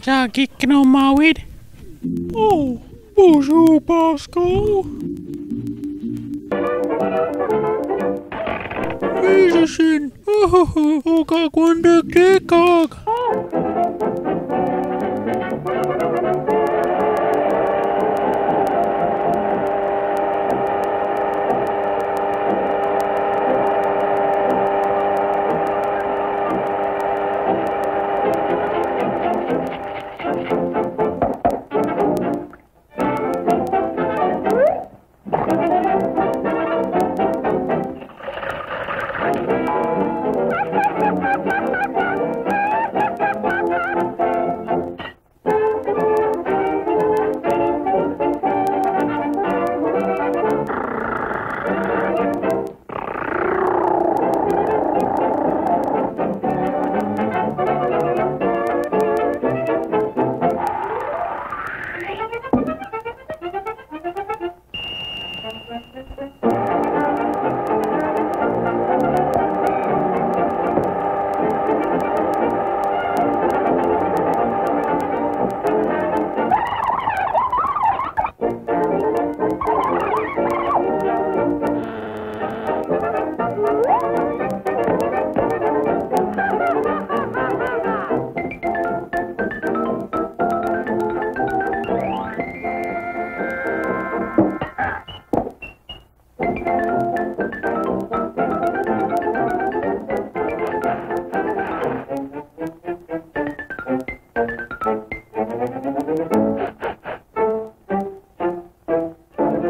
Kag, ikke noe mawid. Oh, bonjour, Pascal. Wiedersehen. Oh, kag wonder kag. Go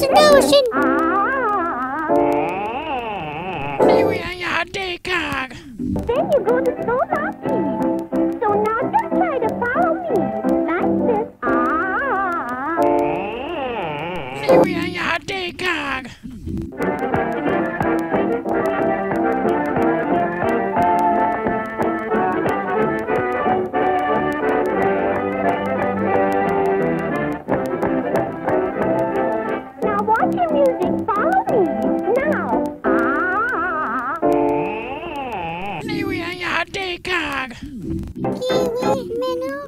key. There's an ocean! Ah. Niwi ya de kag. Then you go to so la. So now just try to follow me. Like this. Ah. Niwi ya de Kiwi, Minnow,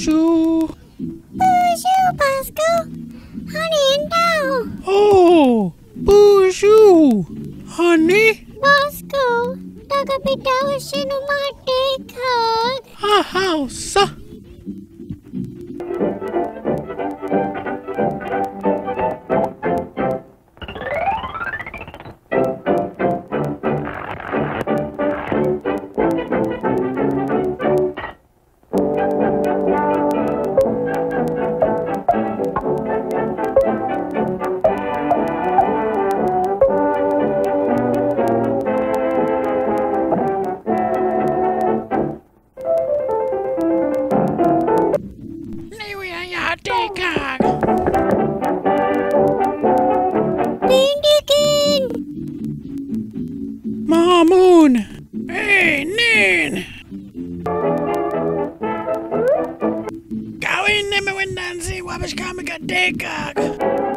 Bonjour. Bonjour, Pascal. Honey and down. Oh, bonjour. Honey. Pascal, tagabitaw sinumate kag. A Arbeitskamer, Dicker.